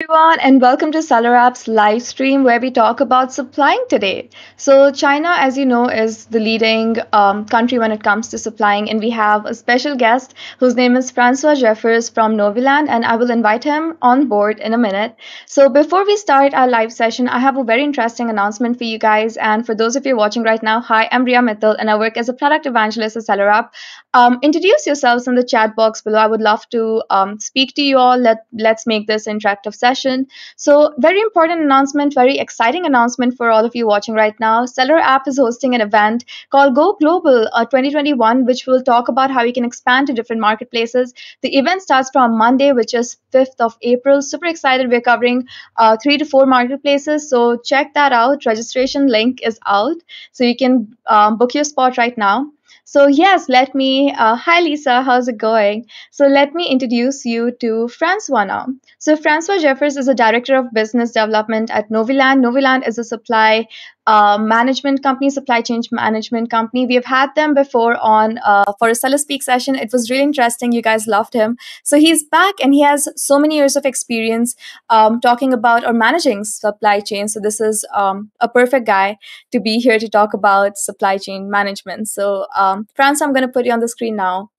everyone, and welcome to SellerApp's live stream where we talk about supplying today. So, China, as you know, is the leading um, country when it comes to supplying, and we have a special guest whose name is Francois Jaffres from Noviland, and I will invite him on board in a minute. So, before we start our live session, I have a very interesting announcement for you guys. And for those of you watching right now, hi, I'm Riya Mittal, and I work as a product evangelist at SellerApp. Um, introduce yourselves in the chat box below. I would love to um, speak to you all. Let Let's make this interactive session session. So, very important announcement, very exciting announcement for all of you watching right now. SellerApp is hosting an event called Go Global uh, 2021, which will talk about how you can expand to different marketplaces. The event starts from Monday, which is 5th of April. Super excited. We're covering uh, three to four marketplaces. So, check that out. Registration link is out. So, you can um, book your spot right now. So yes, let me, uh, hi Lisa, how's it going? So let me introduce you to Francois now. So Francois Jaffres is a director of business development at Noviland. Noviland is a supply uh, management company, supply chain management company. We have had them before on uh, for a seller speak session. It was really interesting. You guys loved him. So he's back and he has so many years of experience um, talking about or managing supply chain. So this is um, a perfect guy to be here to talk about supply chain management. So um, France, I'm going to put you on the screen now.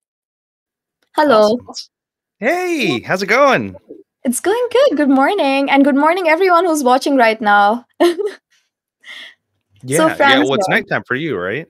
Hello. Awesome. Hey, how's it going? It's going good. Good morning. And good morning, everyone who's watching right now. Yeah, so yeah. Well, it's nighttime for you, right?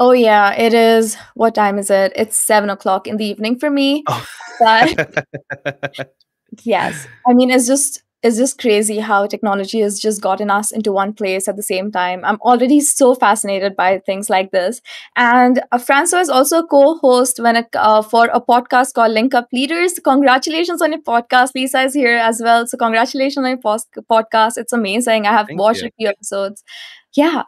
Oh yeah, it is. What time is it? It's seven o'clock in the evening for me. Oh. But yes, I mean it's just it's just crazy how technology has just gotten us into one place at the same time. I'm already so fascinated by things like this. And uh, Francois is also a co-host when it, uh, for a podcast called Link Up Leaders. Congratulations on your podcast. Lisa is here as well. So congratulations on your post- podcast. It's amazing. I have Thank watched you. a few episodes yeah.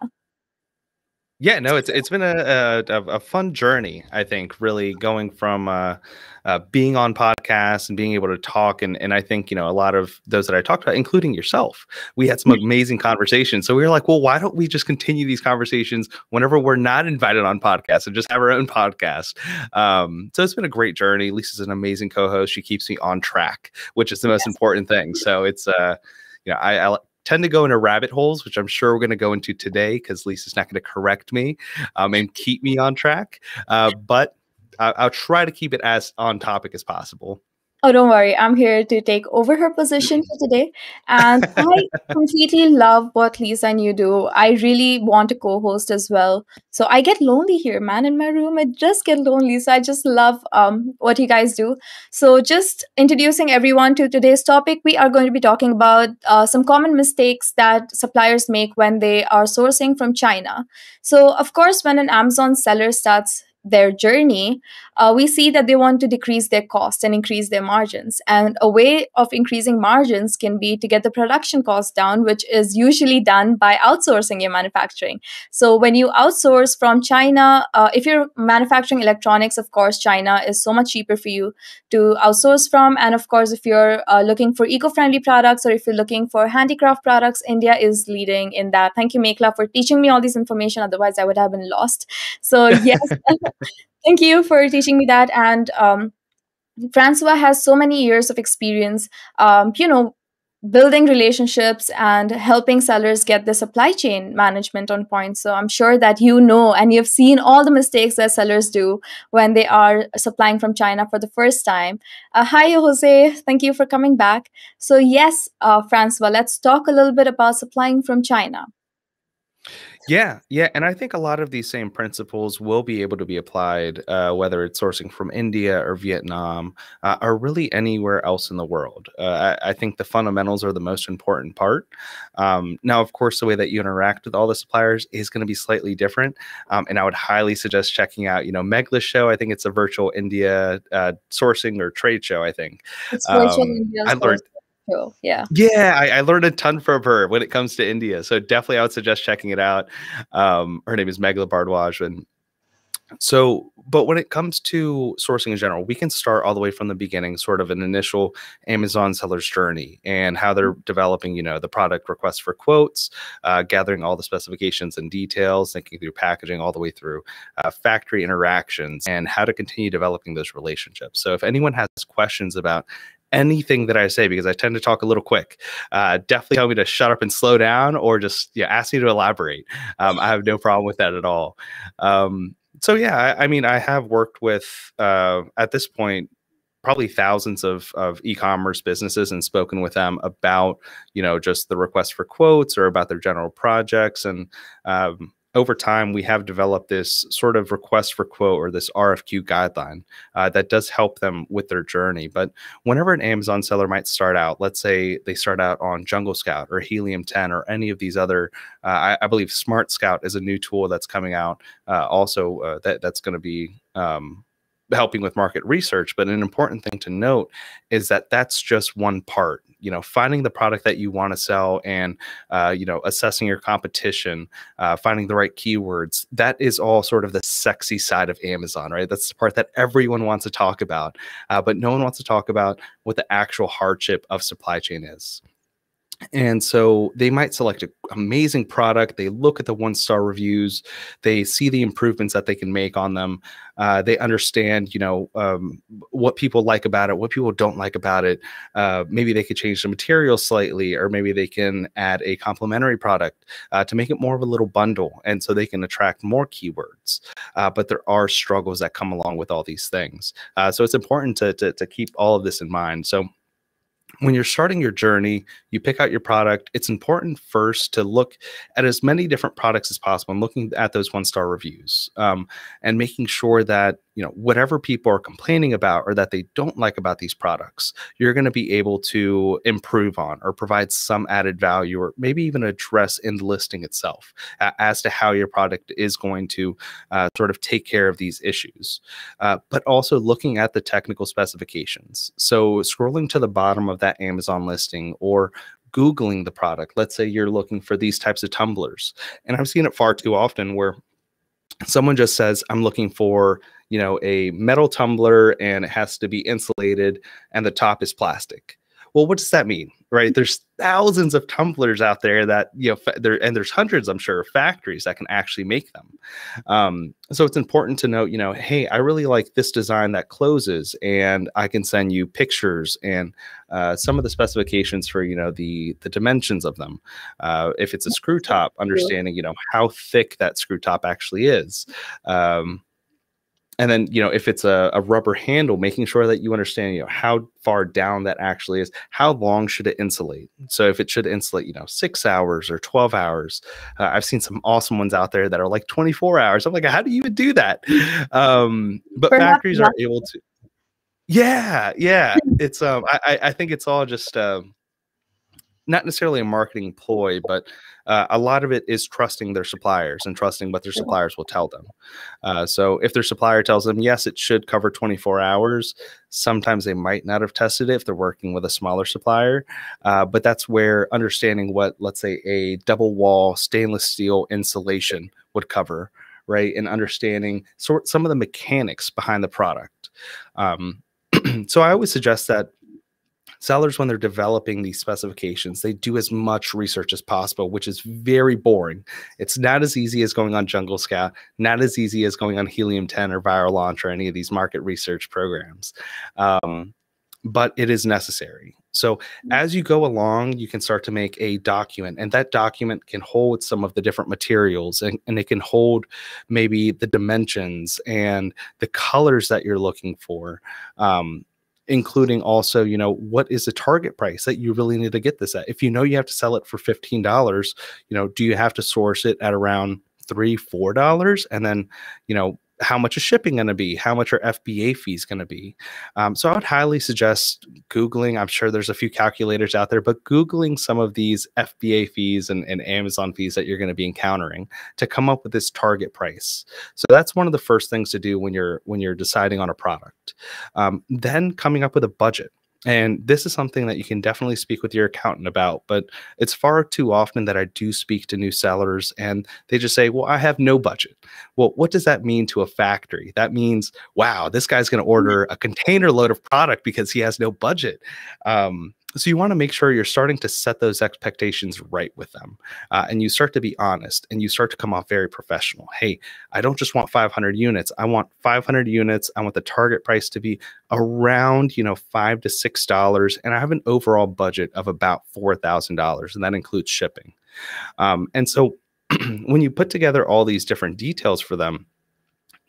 Yeah no it's it's been a, a, a fun journey i think really going from uh, uh, being on podcasts and being able to talk and and i think you know a lot of those that i talked about including yourself we had some amazing conversations. So we were like well why don't we just continue these conversations whenever we're not invited on podcasts and just have our own podcast? Um, so it's been a great journey. Lisa's an amazing co-host. She keeps me on track which is the most yes. important thing. So it's uh you know I, I tend to go into rabbit holes, which I'm sure we're going to go into today because Lisa's not going to correct me um, and keep me on track. Uh, but I- I'll try to keep it as on topic as possible. Oh, don't worry. I'm here to take over her position for today. And I completely love what Lisa and you do. I really want to co host as well. So I get lonely here, man, in my room. I just get lonely. So I just love um, what you guys do. So, just introducing everyone to today's topic, we are going to be talking about uh, some common mistakes that suppliers make when they are sourcing from China. So, of course, when an Amazon seller starts their journey, uh, we see that they want to decrease their cost and increase their margins. And a way of increasing margins can be to get the production cost down, which is usually done by outsourcing your manufacturing. So when you outsource from China, uh, if you're manufacturing electronics, of course, China is so much cheaper for you to outsource from. And of course, if you're uh, looking for eco-friendly products or if you're looking for handicraft products, India is leading in that. Thank you, Meghla, for teaching me all this information. Otherwise, I would have been lost. So yes. Thank you for teaching me that. And um, Francois has so many years of experience, um, you know, building relationships and helping sellers get the supply chain management on point. So I'm sure that you know and you've seen all the mistakes that sellers do when they are supplying from China for the first time. Uh, hi, Jose. Thank you for coming back. So, yes, uh, Francois, let's talk a little bit about supplying from China. Yeah, yeah, and I think a lot of these same principles will be able to be applied, uh, whether it's sourcing from India or Vietnam, uh, or really anywhere else in the world. Uh, I, I, think the fundamentals are the most important part. Um, now, of course, the way that you interact with all the suppliers is going to be slightly different, um, and I would highly suggest checking out, you know, Meghla's show. I think it's a virtual India uh, sourcing or trade show. I think it's virtual um, India. I learned cool. Yeah. Yeah, I, I, learned a ton from her when it comes to India. So definitely, I would suggest checking it out. Um, her name is Meghla Bhardwaj, and so, but when it comes to sourcing in general, we can start all the way from the beginning, sort of an initial Amazon seller's journey and how they're developing, you know, the product requests for quotes, uh, gathering all the specifications and details, thinking through packaging all the way through uh, factory interactions and how to continue developing those relationships. So, if anyone has questions about anything that I say because I tend to talk a little quick. Uh, definitely tell me to shut up and slow down, or just yeah, ask me to elaborate. Um, I have no problem with that at all. Um, so yeah, I, I, mean, I have worked with uh, at this point probably thousands of, of e-commerce businesses and spoken with them about you know just the request for quotes or about their general projects and um, over time, we have developed this sort of request for quote or this RFQ guideline uh, that does help them with their journey. But whenever an Amazon seller might start out, let's say they start out on Jungle Scout or Helium 10 or any of these other, uh, I, I, believe Smart Scout is a new tool that's coming out. Uh, also, uh, that that's going to be um, helping with market research. But an important thing to note is that that's just one part. You know, finding the product that you want to sell and, uh, you know, assessing your competition, uh, finding the right keywords. That is all sort of the sexy side of Amazon, right? That's the part that everyone wants to talk about, uh, but no one wants to talk about what the actual hardship of supply chain is. And so they might select an amazing product. They look at the one star reviews. They see the improvements that they can make on them. Uh, they understand, you know, um, what people like about it, what people don't like about it. Uh, maybe they could change the material slightly, or maybe they can add a complementary product uh, to make it more of a little bundle. And so they can attract more keywords. Uh, but there are struggles that come along with all these things. Uh, so it's important to, to, to keep all of this in mind. So when you're starting your journey, you pick out your product. It's important first to look at as many different products as possible and looking at those one star reviews um, and making sure that you know whatever people are complaining about or that they don't like about these products you're going to be able to improve on or provide some added value or maybe even address in the listing itself uh, as to how your product is going to uh, sort of take care of these issues. Uh, but also looking at the technical specifications. So scrolling to the bottom of that amazon listing or googling the product let's say you're looking for these types of tumblers. And i've seen it far too often where someone just says i'm looking for you know, a metal tumbler and it has to be insulated and the top is plastic. Well, what does that mean? Right? There's thousands of tumblers out there that, you know, there and there's hundreds, I'm sure, of factories that can actually make them. Um, so it's important to note, you know, hey, I really like this design that closes, and I can send you pictures and uh, some of the specifications for, you know, the the dimensions of them. Uh, if it's a screw top, understanding, you know, how thick that screw top actually is. Um, and then you know if it's a, a, rubber handle making sure that you understand you know how far down that actually is how long should it insulate? So if it should insulate you know six hours or 12 hours uh, i've seen some awesome ones out there that are like 24 hours. I'm like how do you even do that? Um, but Perhaps factories are able to yeah yeah. It's um i i think it's all just um not necessarily a marketing ploy, but uh, a lot of it is trusting their suppliers and trusting what their suppliers will tell them. Uh, so if their supplier tells them, yes, it should cover 24 hours, sometimes they might not have tested it if they're working with a smaller supplier. Uh, but that's where understanding what, let's say, a double wall stainless steel insulation would cover, right? And understanding sort some of the mechanics behind the product. Um, so I always suggest that sellers when they're developing these specifications they do as much research as possible which is very boring. It's not as easy as going on jungle scout not as easy as going on helium 10 or viral launch or any of these market research programs. Um, but it is necessary. So mm. as you go along you can start to make a document and that document can hold some of the different materials and, and it can hold maybe the dimensions and the colors that you're looking for. Um, including also, you know, what is the target price that you really need to get this at? If you know you have to sell it for $15, you know, do you have to source it at around three, four dollars? And then, you know, how much is shipping going to be? How much are FBA fees going to be? Um, so I would highly suggest Googling. I'm sure there's a few calculators out there, but Googling some of these FBA fees and, and Amazon fees that you're going to be encountering to come up with this target price. So that's one of the first things to do when you're when you're deciding on a product. Um, then coming up with a budget. And this is something that you can definitely speak with your accountant about, but it's far too often that I do speak to new sellers and they just say, Well, I have no budget. Well, what does that mean to a factory? That means, wow, this guy's going to order a container load of product because he has no budget. Um, so you want to make sure you're starting to set those expectations right with them uh, and you start to be honest and you start to come off very professional. Hey i don't just want 500 units i want 500 units i want the target price to be around you know five to six dollars and i have an overall budget of about four thousand dollars and that includes shipping. Um, and so when you put together all these different details for them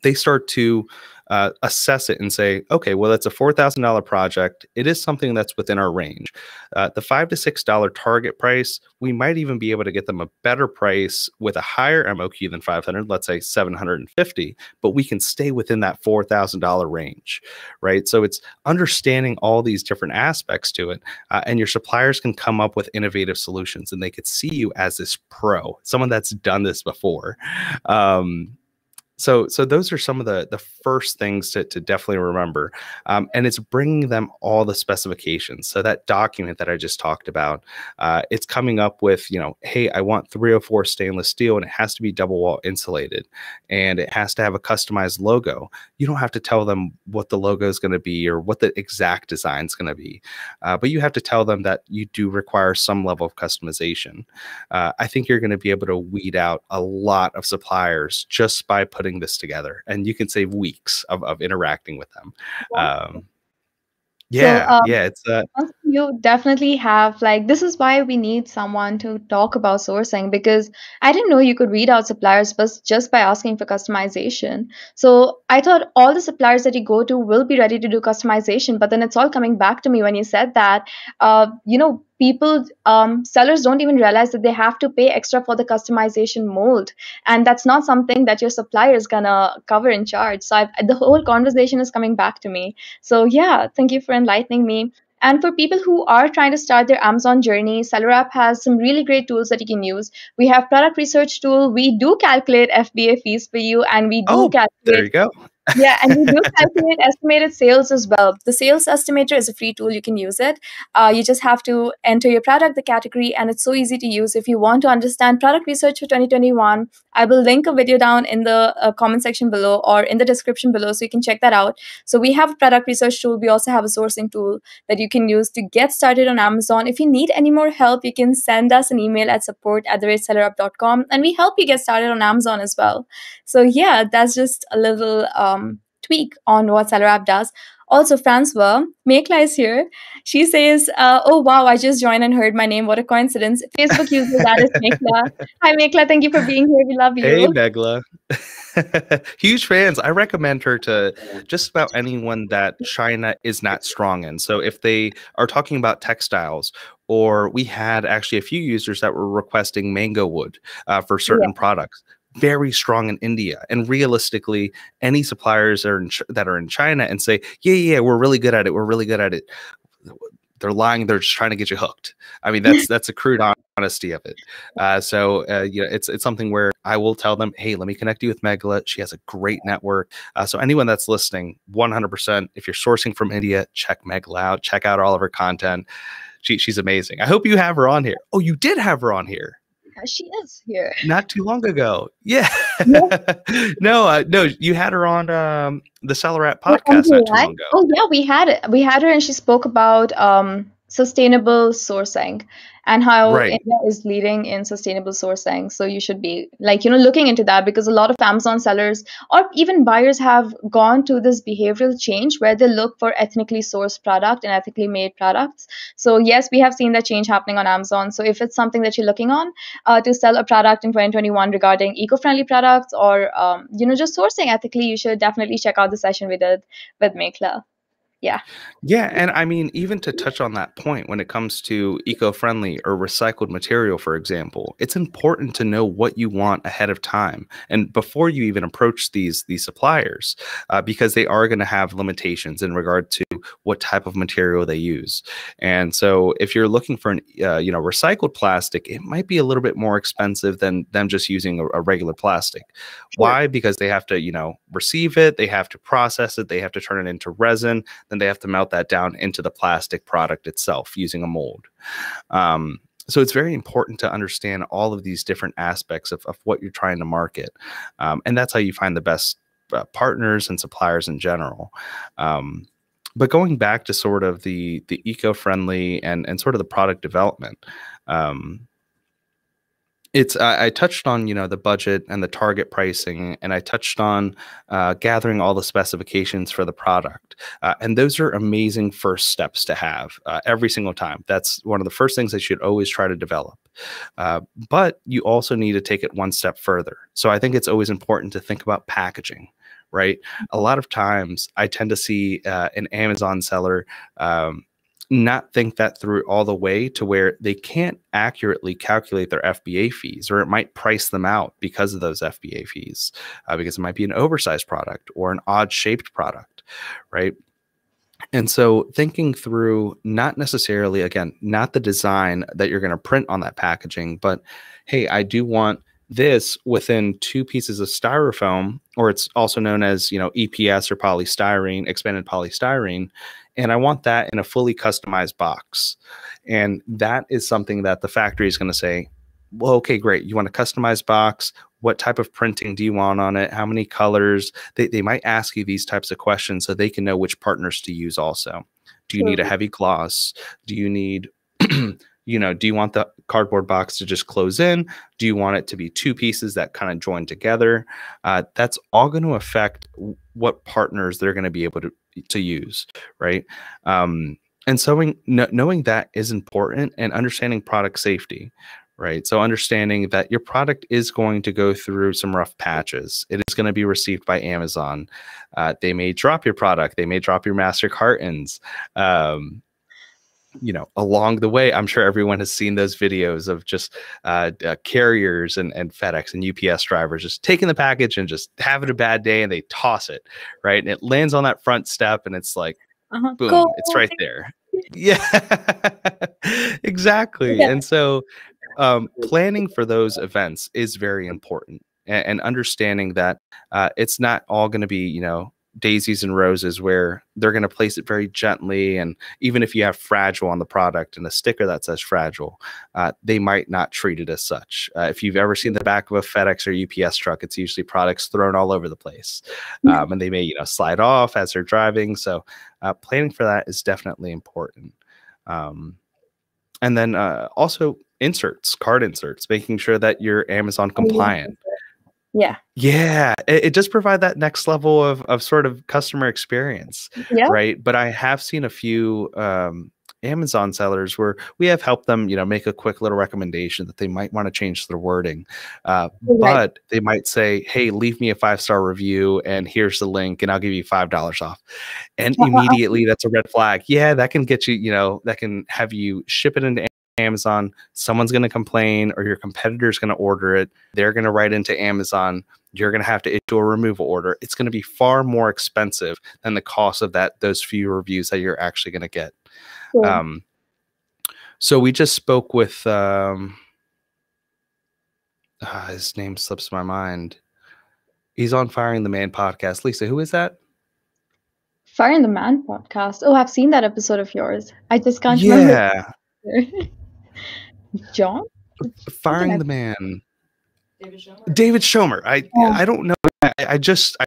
they start to uh, assess it and say, okay, well, that's a $4,000 project. It is something that's within our range. Uh, the five to $6 target price, we might even be able to get them a better price with a higher MOQ than 500, let's say 750, but we can stay within that $4,000 range, right? So it's understanding all these different aspects to it. Uh, and your suppliers can come up with innovative solutions and they could see you as this pro, someone that's done this before. Um, so so those are some of the the first things to, to definitely remember um, and it's bringing them all the specifications. So that document that i just talked about uh, it's coming up with you know hey i want 304 stainless steel and it has to be double wall insulated and it has to have a customized logo. You don't have to tell them what the logo is going to be or what the exact design is going to be uh, but you have to tell them that you do require some level of customization. Uh, i think you're going to be able to weed out a lot of suppliers just by putting putting this together and you can save weeks of, of interacting with them. Um, yeah so, um, yeah it's uh, you definitely have like this is why we need someone to talk about sourcing because i didn't know you could read out suppliers but just by asking for customization. So i thought all the suppliers that you go to will be ready to do customization but then it's all coming back to me when you said that uh, you know people um, sellers don't even realize that they have to pay extra for the customization mold and that's not something that your supplier is gonna cover in charge so I've, the whole conversation is coming back to me so yeah thank you for enlightening me and for people who are trying to start their Amazon journey, SellerApp has some really great tools that you can use. We have product research tool. We do calculate FBA fees for you, and we do oh, calculate. There you go yeah, and we do calculate estimated sales as well. The sales estimator is a free tool. You can use it. Uh, you just have to enter your product, the category, and it's so easy to use. If you want to understand product research for 2021, I will link a video down in the uh, comment section below or in the description below so you can check that out. So we have a product research tool. We also have a sourcing tool that you can use to get started on Amazon. If you need any more help, you can send us an email at support at the sellerapp.com and we help you get started on Amazon as well. So yeah, that's just a little um, tweak on what SellerApp does. Also, Francois, Meghla is here. She says, uh, Oh, wow, I just joined and heard my name. What a coincidence. Facebook user that is Meghla. Hi, Meghla. Thank you for being here. We love you. Hey, Meghla. Huge fans. I recommend her to just about anyone that China is not strong in. So if they are talking about textiles, or we had actually a few users that were requesting mango wood uh, for certain yeah. products very strong in India. And realistically, any suppliers are that are in China and say, yeah, yeah, we're really good at it. We're really good at it. They're lying. They're just trying to get you hooked. I mean, that's that's a crude honesty of it. Uh, so uh, you know, it's it's something where I will tell them, hey, let me connect you with Meghla. She has a great network. Uh, so anyone that's listening, 100%, if you're sourcing from India, check Meghla out. Check out all of her content. She, she's amazing. I hope you have her on here. Oh, you did have her on here she is here. Not too long ago. Yeah. no, uh, no, you had her on um, the SellerApp podcast not too long ago. Oh yeah, we had it. We had her, and she spoke about um, sustainable sourcing and how right. India is leading in sustainable sourcing. So you should be like, you know, looking into that because a lot of Amazon sellers or even buyers have gone to this behavioral change where they look for ethnically sourced product and ethically made products. So yes, we have seen that change happening on Amazon. So if it's something that you're looking on uh, to sell a product in 2021 regarding eco-friendly products or, um, you know, just sourcing ethically, you should definitely check out the session we did with Meghla yeah. Yeah and i mean even to touch on that point when it comes to eco-friendly or recycled material for example it's important to know what you want ahead of time and before you even approach these these suppliers uh, because they are going to have limitations in regard to what type of material they use. And so if you're looking for an uh, you know recycled plastic it might be a little bit more expensive than them just using a, a regular plastic. Sure. why? Because they have to you know receive it they have to process it they have to turn it into resin then they have to melt that down into the plastic product itself using a mold. Um, so it's very important to understand all of these different aspects of, of what you're trying to market. Um, and that's how you find the best uh, partners and suppliers in general. Um, but going back to sort of the the eco-friendly and and sort of the product development um, it's I, I, touched on you know the budget and the target pricing and i touched on uh, gathering all the specifications for the product uh, and those are amazing first steps to have uh, every single time. That's one of the first things that you should always try to develop uh, but you also need to take it one step further. So i think it's always important to think about packaging right? A lot of times i tend to see uh, an amazon seller um, not think that through all the way to where they can't accurately calculate their FBA fees, or it might price them out because of those FBA fees, uh, because it might be an oversized product or an odd shaped product, right? And so thinking through not necessarily, again, not the design that you're going to print on that packaging, but hey, I do want this within two pieces of styrofoam, or it's also known as, you know, EPS or polystyrene, expanded polystyrene and I want that in a fully customized box. And that is something that the factory is going to say, well, okay, great. You want a customized box? What type of printing do you want on it? How many colors? They, they might ask you these types of questions so they can know which partners to use also. Do you need a heavy gloss? Do you need, you know, do you want the cardboard box to just close in? Do you want it to be two pieces that kind of join together? Uh, that's all going to affect what partners they're going to be able to to use, right? Um, and so knowing that is important and understanding product safety, right? So understanding that your product is going to go through some rough patches. It is going to be received by Amazon. Uh, they may drop your product. They may drop your master cartons. Um, you know, along the way, I'm sure everyone has seen those videos of just uh, uh, carriers and, and FedEx and UPS drivers just taking the package and just having a bad day and they toss it, right? And it lands on that front step and it's like, uh-huh. boom, it's right there. Yeah, exactly. Yeah. And so, um, planning for those events is very important and, and understanding that uh, it's not all going to be, you know, daisies and roses where they're going to place it very gently and even if you have fragile on the product and a sticker that says fragile uh, they might not treat it as such. Uh, if you've ever seen the back of a fedex or ups truck it's usually products thrown all over the place um, and they may you know slide off as they're driving so uh, planning for that is definitely important. Um, and then uh, also inserts card inserts making sure that you're amazon compliant yeah. Yeah. It, it just provide that next level of, of sort of customer experience. Yeah. Right. But I have seen a few um, Amazon sellers where we have helped them, you know, make a quick little recommendation that they might want to change their wording. Uh, right. But they might say, hey, leave me a five star review and here's the link and I'll give you $5 off. And immediately that's a red flag. Yeah, that can get you, you know, that can have you ship it into Amazon, someone's going to complain or your competitor's going to order it. They're going to write into Amazon. You're going to have to issue a removal order. It's going to be far more expensive than the cost of that those few reviews that you're actually going to get. Yeah. Um, so we just spoke with um, uh, his name slips my mind. He's on Firing the Man podcast. Lisa, who is that? Firing the Man podcast. Oh, I've seen that episode of yours. I just can't yeah. remember. John? Firing the man. David Schomer. David Schomer. I oh. I don't know. I, I, just I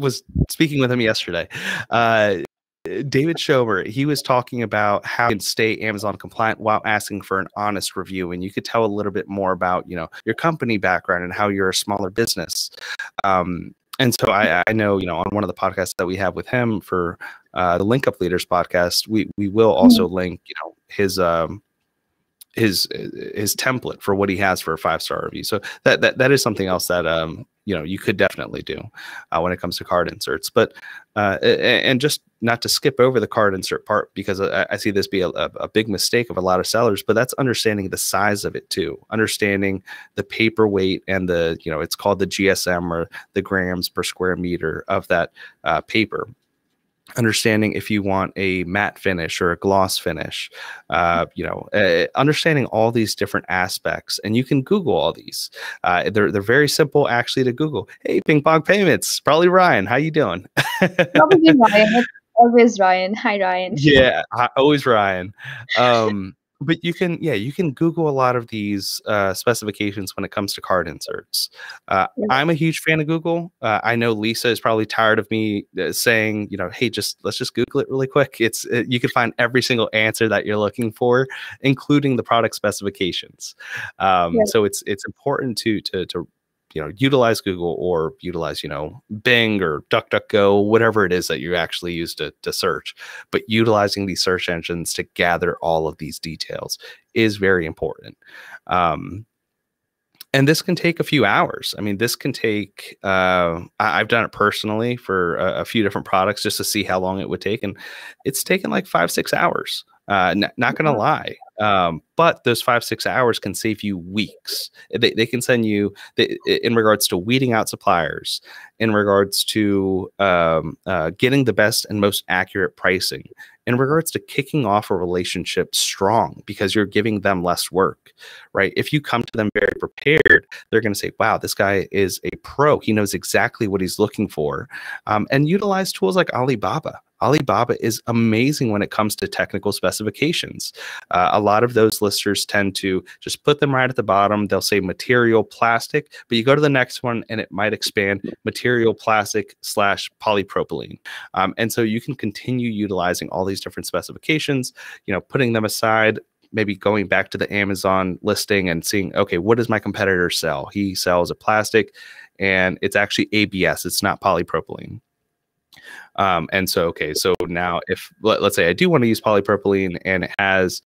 was speaking with him yesterday. Uh, David Schomer, he was talking about how you can stay Amazon compliant while asking for an honest review. And you could tell a little bit more about, you know, your company background and how you're a smaller business. Um, and so I, I know, you know, on one of the podcasts that we have with him for uh, the Link Up Leaders podcast, we we will also mm-hmm. link, you know, his um, his his template for what he has for a five star review. So that that that is something else that um you know you could definitely do uh, when it comes to card inserts. But uh, and just not to skip over the card insert part because I, I see this be a, a, big mistake of a lot of sellers. But that's understanding the size of it too, understanding the paper weight and the you know it's called the GSM or the grams per square meter of that uh, paper understanding if you want a matte finish or a gloss finish uh, you know uh, understanding all these different aspects and you can google all these. Uh, they're, they're very simple actually to google. Hey ping pong payments probably ryan. How you doing? Probably ryan. Always ryan. Hi ryan. Yeah always ryan. Um, but you can yeah you can google a lot of these uh, specifications when it comes to card inserts uh, yeah. i'm a huge fan of google uh, i know lisa is probably tired of me uh, saying you know hey just let's just google it really quick it's it, you can find every single answer that you're looking for including the product specifications um, yeah. so it's it's important to to to you know utilize google or utilize you know bing or duckduckgo whatever it is that you actually use to, to search. But utilizing these search engines to gather all of these details is very important. Um, and this can take a few hours. I mean this can take uh, I, have done it personally for a, a, few different products just to see how long it would take. And it's taken like five six hours uh, n- not gonna lie um, but those five, six hours can save you weeks. They, they can send you, they, in regards to weeding out suppliers, in regards to um, uh, getting the best and most accurate pricing, in regards to kicking off a relationship strong because you're giving them less work, right? If you come to them very prepared, they're going to say, wow, this guy is a pro. He knows exactly what he's looking for. Um, and utilize tools like Alibaba. Alibaba is amazing when it comes to technical specifications. Uh, a lot of those listers tend to just put them right at the bottom. They'll say material plastic, but you go to the next one and it might expand material plastic slash polypropylene. Um, and so you can continue utilizing all these different specifications, you know, putting them aside, maybe going back to the Amazon listing and seeing, okay, what does my competitor sell? He sells a plastic and it's actually ABS, it's not polypropylene. Um, and so, okay, so now if let, us say I do want to use polypropylene and it has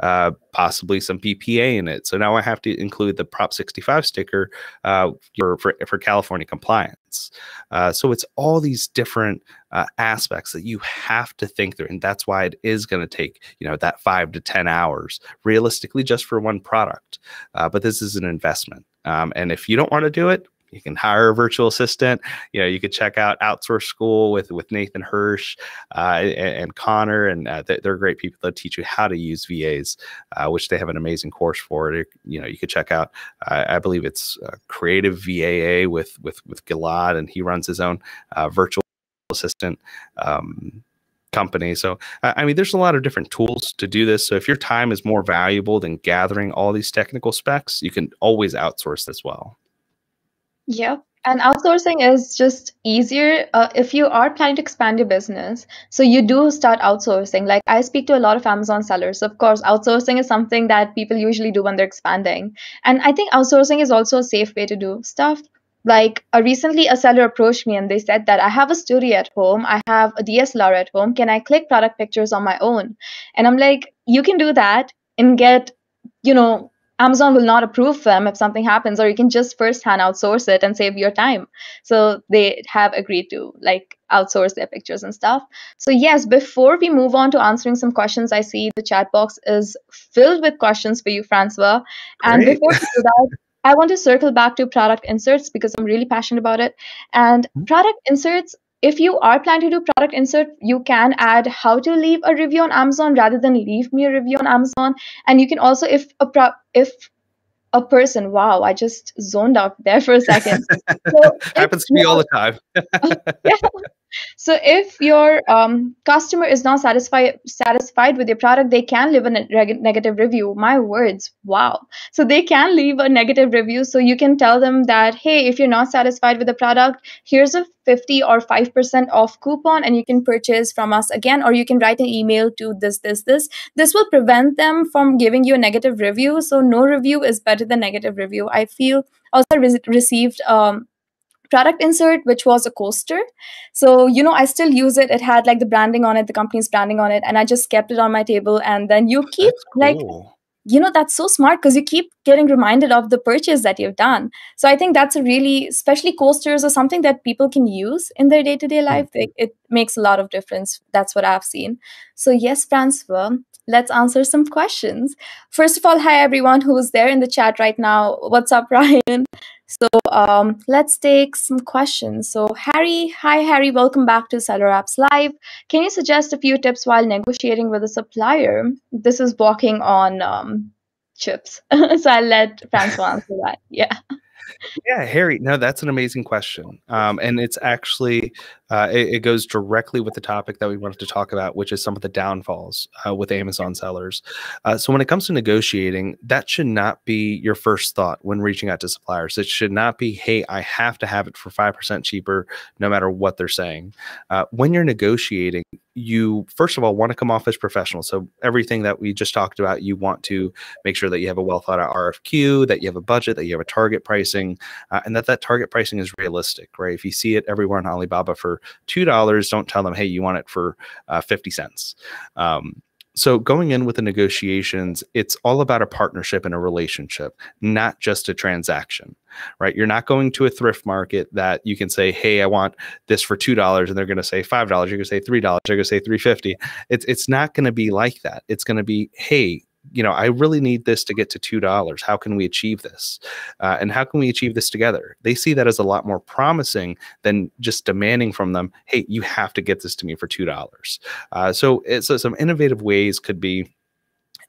uh, possibly some BPA in it. So now I have to include the Prop 65 sticker uh, for, for, for, California compliance. Uh, so it's all these different uh, aspects that you have to think through. And that's why it is going to take, you know, that five to 10 hours realistically just for one product. Uh, but this is an investment. Um, and if you don't want to do it, you can hire a virtual assistant. You know, you could check out Outsource School with with Nathan Hirsch uh, and, and, Connor, and uh, they're great people that teach you how to use VAs, uh, which they have an amazing course for. It. You know, you could check out. I believe it's Creative VAA with with with Gilad, and he runs his own uh, virtual assistant. Um, company. So, I mean, there's a lot of different tools to do this. So, if your time is more valuable than gathering all these technical specs, you can always outsource as well. Yep. And outsourcing is just easier uh, if you are planning to expand your business. So you do start outsourcing. Like I speak to a lot of Amazon sellers. Of course, outsourcing is something that people usually do when they're expanding. And I think outsourcing is also a safe way to do stuff. Like uh, recently, a seller approached me and they said that I have a studio at home, I have a DSLR at home. Can I click product pictures on my own? And I'm like, you can do that and get, you know, Amazon will not approve them if something happens, or you can just first hand outsource it and save your time. So they have agreed to like outsource their pictures and stuff. So, yes, before we move on to answering some questions, I see the chat box is filled with questions for you, Francois. And before we do that, I want to circle back to product inserts because I'm really passionate about it. And mm-hmm. product inserts if you are planning to do product insert, you can add how to leave a review on Amazon rather than leave me a review on Amazon. And you can also, if a pro- if a person, wow, I just zoned out there for a second. So Happens to me all the time. yeah. So if your um, customer is not satisfied satisfied with your product, they can leave a ne- negative review. My words, wow! So they can leave a negative review. So you can tell them that, hey, if you're not satisfied with the product, here's a 50 or 5% off coupon, and you can purchase from us again, or you can write an email to this, this, this. This will prevent them from giving you a negative review. So no review is better than negative review. I feel also re- received um, product insert which was a coaster so you know i still use it it had like the branding on it the company's branding on it and i just kept it on my table and then you keep cool. like you know that's so smart because you keep getting reminded of the purchase that you've done so i think that's a really especially coasters or something that people can use in their day-to-day life mm-hmm. it, it makes a lot of difference that's what i've seen so yes francois let's answer some questions first of all hi everyone who's there in the chat right now what's up ryan so um, let's take some questions. So Harry, hi Harry, welcome back to SellerApps Live. Can you suggest a few tips while negotiating with a supplier? This is walking on um, chips. so I'll let Francois answer that. Yeah. Yeah, Harry. No, that's an amazing question, um, and it's actually uh, it, it, goes directly with the topic that we wanted to talk about, which is some of the downfalls uh, with Amazon sellers. Uh, so when it comes to negotiating, that should not be your first thought when reaching out to suppliers. It should not be, "Hey, I have to have it for five percent cheaper, no matter what they're saying." Uh, when you're negotiating, you first of all want to come off as professional. So everything that we just talked about, you want to make sure that you have a well thought out RFQ, that you have a budget, that you have a target pricing, uh, and that that target pricing is realistic, right? If you see it everywhere on Alibaba for two dollars, don't tell them, hey, you want it for uh, fifty cents. Um, so going in with the negotiations, it's all about a partnership and a relationship, not just a transaction, right? You're not going to a thrift market that you can say, "Hey, I want this for two dollars," and they're going to say five dollars. You're going to say three dollars. They're going to say three fifty. It's it's not going to be like that. It's going to be, "Hey, you know, I really need this to get to two dollars. How can we achieve this? Uh, and how can we achieve this together? They see that as a lot more promising than just demanding from them, "Hey, you have to get this to me for two dollars." Uh, so, so some innovative ways could be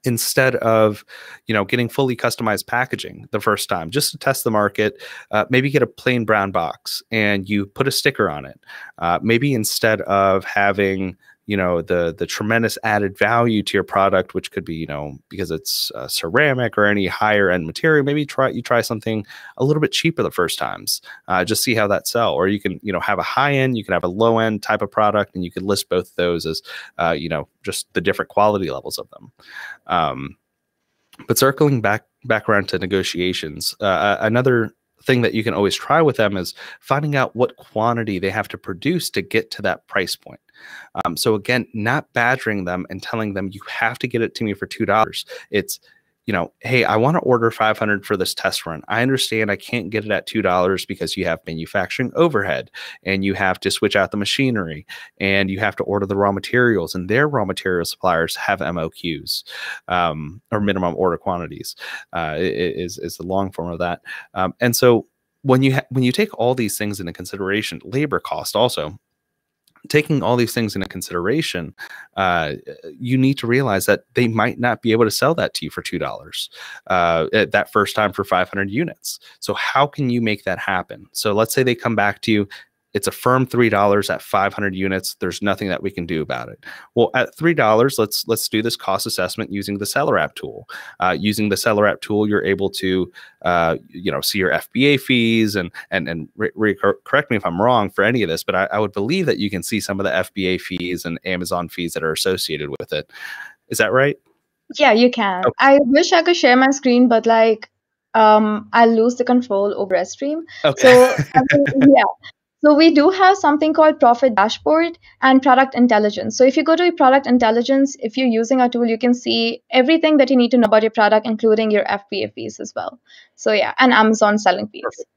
instead of you know getting fully customized packaging the first time just to test the market uh, maybe get a plain brown box and you put a sticker on it uh, maybe instead of having you know the the tremendous added value to your product which could be you know because it's uh, ceramic or any higher end material maybe try you try something a little bit cheaper the first times uh, just see how that sell. Or you can you know have a high end you can have a low end type of product and you could list both those as uh, you know just the different quality levels of them. Um, but circling back back around to negotiations uh, another thing that you can always try with them is finding out what quantity they have to produce to get to that price point. Um, so again, not badgering them and telling them you have to get it to me for two dollars. It's you know, hey, I want to order 500 for this test run. I understand I can't get it at $2 because you have manufacturing overhead and you have to switch out the machinery and you have to order the raw materials and their raw material suppliers have MOQs um, or minimum order quantities uh, is, is the long form of that. Um, and so when you when you take all these things into consideration, labor cost also taking all these things into consideration, uh, you need to realize that they might not be able to sell that to you for two dollars uh, that first time for 500 units. So how can you make that happen? So let's say they come back to you it's a firm three dollars at 500 units. There's nothing that we can do about it. Well, at three dollars, let's let's do this cost assessment using the SellerApp tool. Uh, using the SellerApp tool, you're able to uh, you know see your FBA fees and and and re- re- correct me if I'm wrong for any of this, but I, I would believe that you can see some of the FBA fees and Amazon fees that are associated with it. Is that right? Yeah, you can. Okay. I wish I could share my screen, but like um I'll lose the control over Restream. Okay. So I mean, yeah. So we do have something called Profit Dashboard and Product Intelligence. So if you go to Product Intelligence, if you're using our tool, you can see everything that you need to know about your product, including your FBA fees as well. So yeah, and Amazon selling fees. Perfect.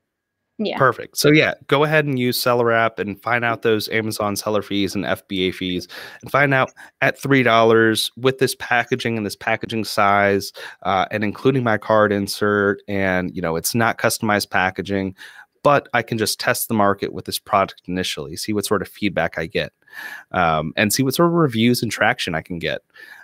Yeah. Perfect. So yeah, go ahead and use SellerApp and find out those Amazon seller fees and FBA fees, and find out at three dollars with this packaging and this packaging size, uh, and including my card insert, and you know it's not customized packaging but I can just test the market with this product initially, see what sort of feedback I get, um, and see what sort of reviews and traction I can get.